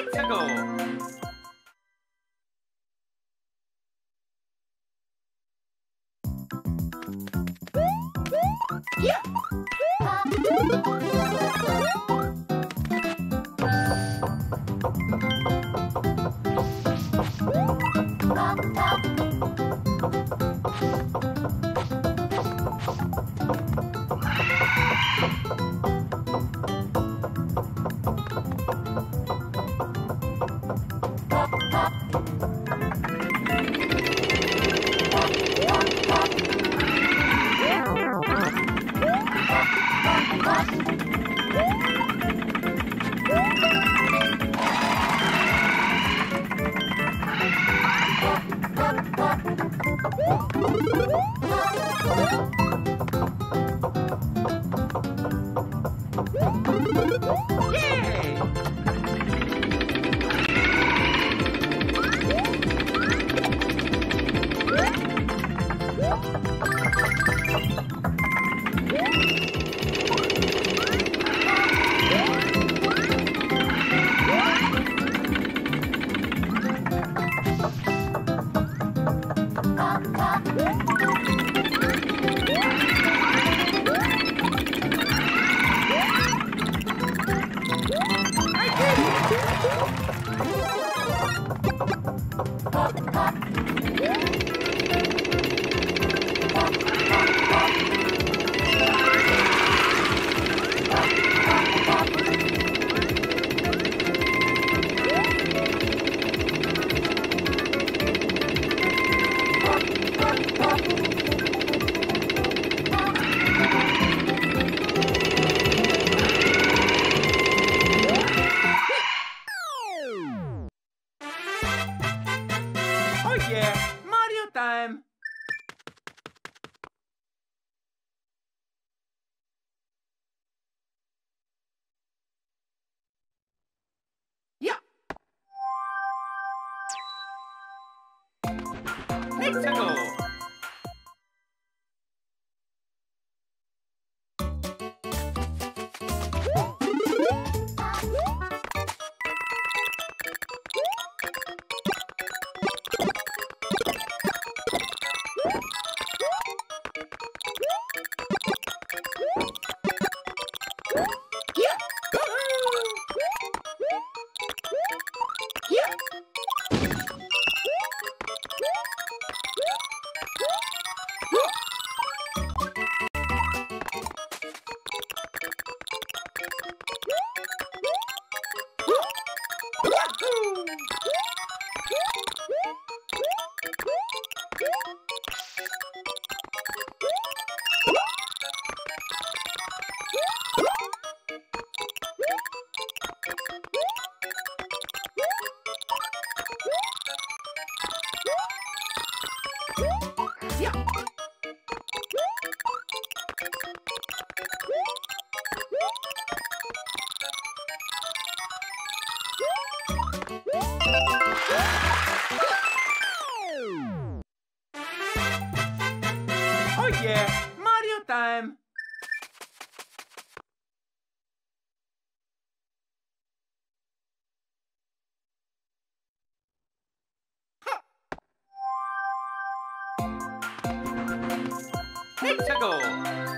Let's go. Yeah. Pop, pop, pop. Let's go.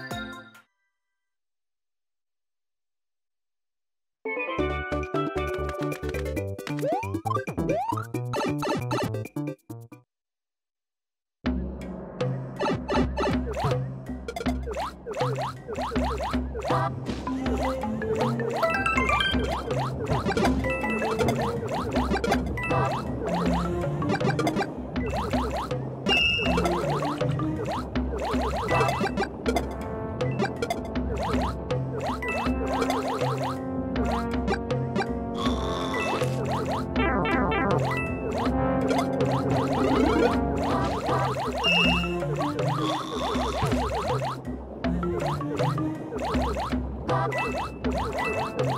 Thank you.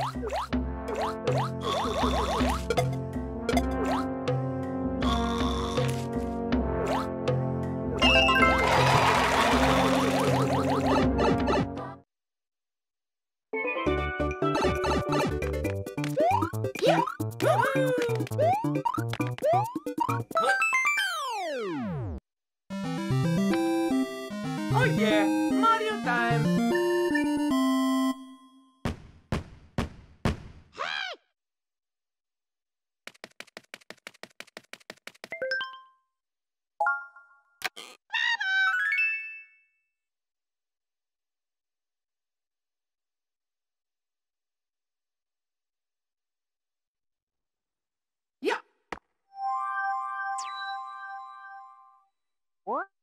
What? Let's,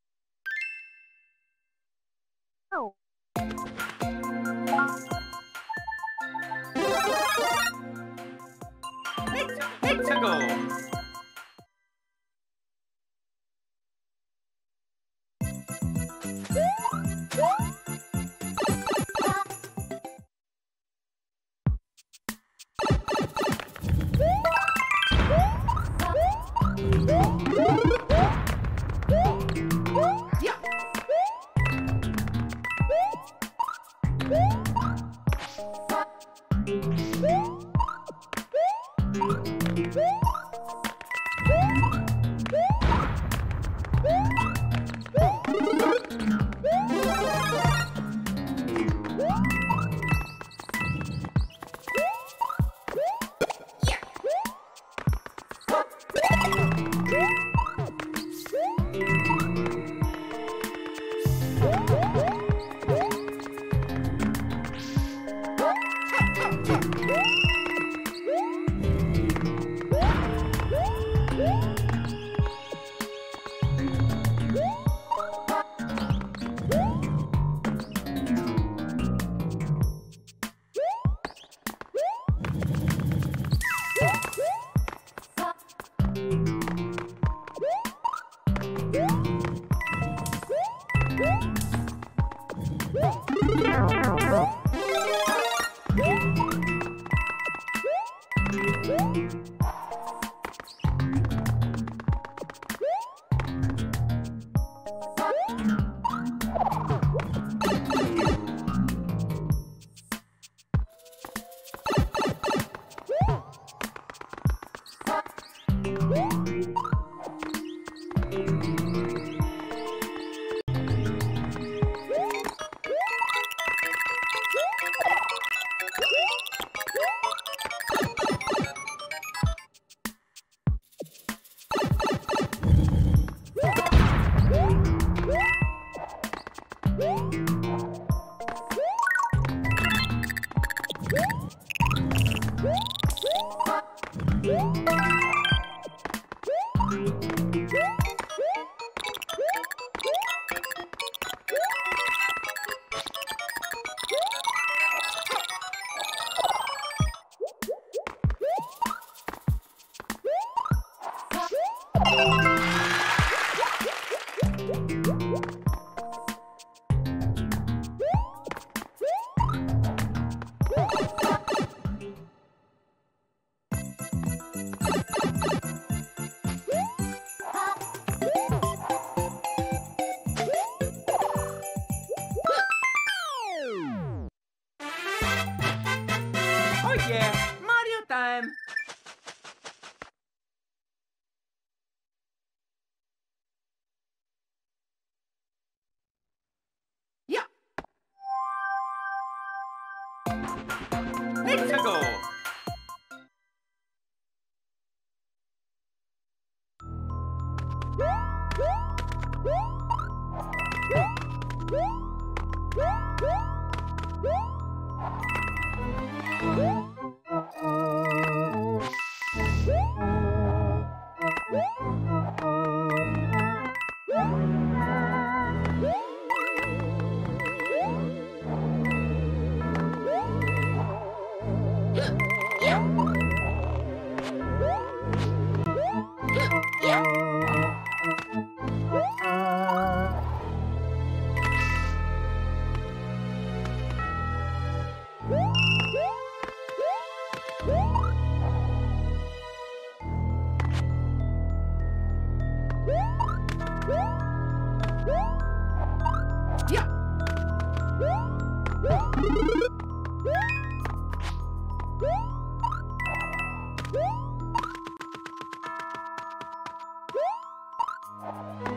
Oh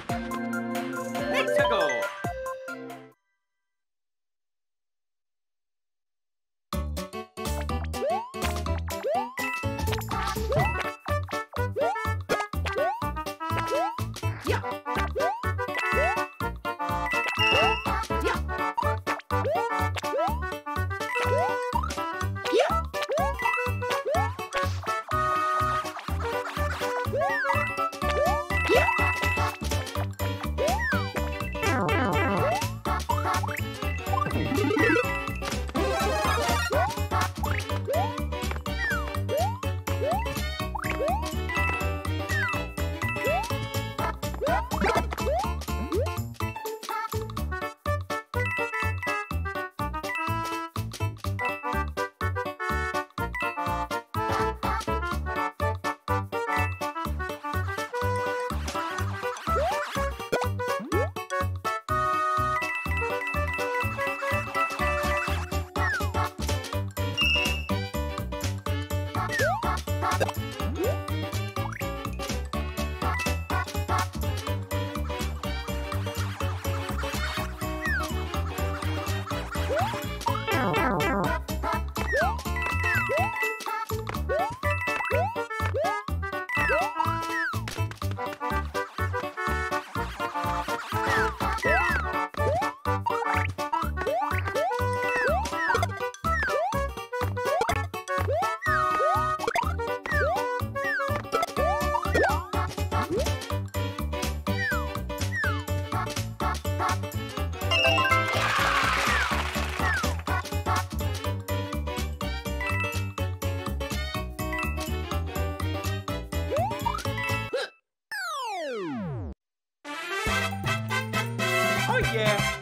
yeah,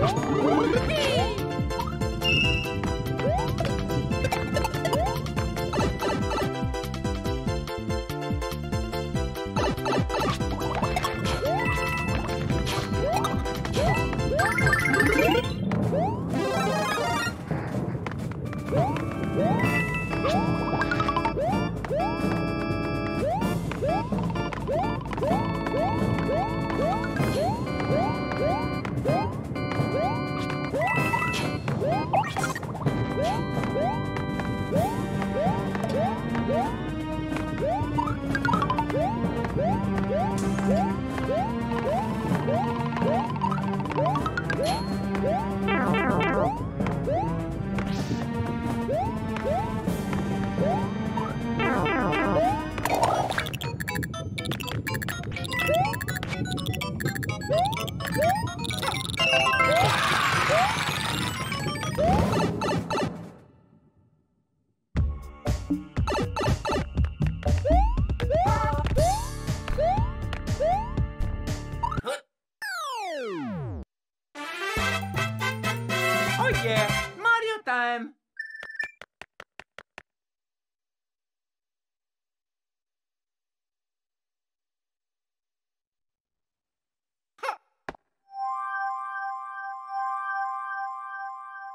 Sim.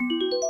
Música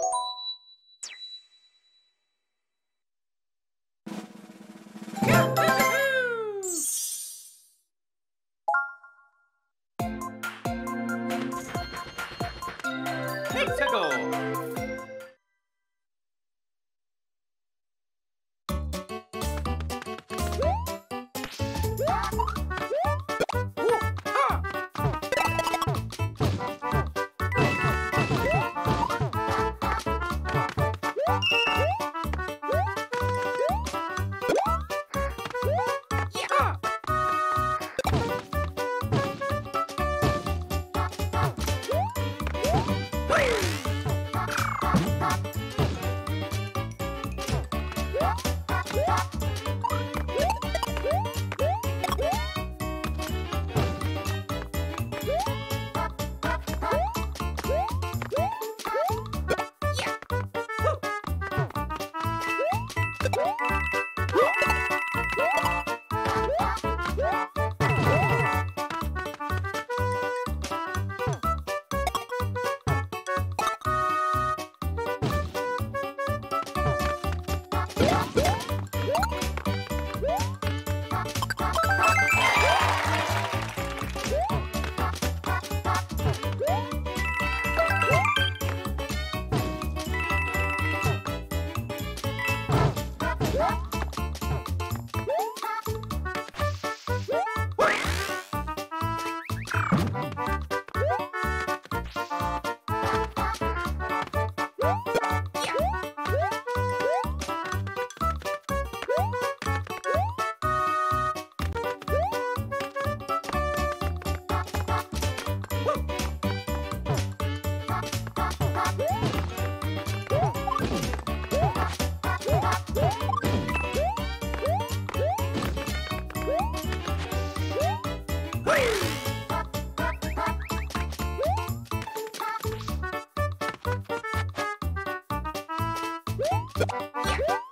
Oh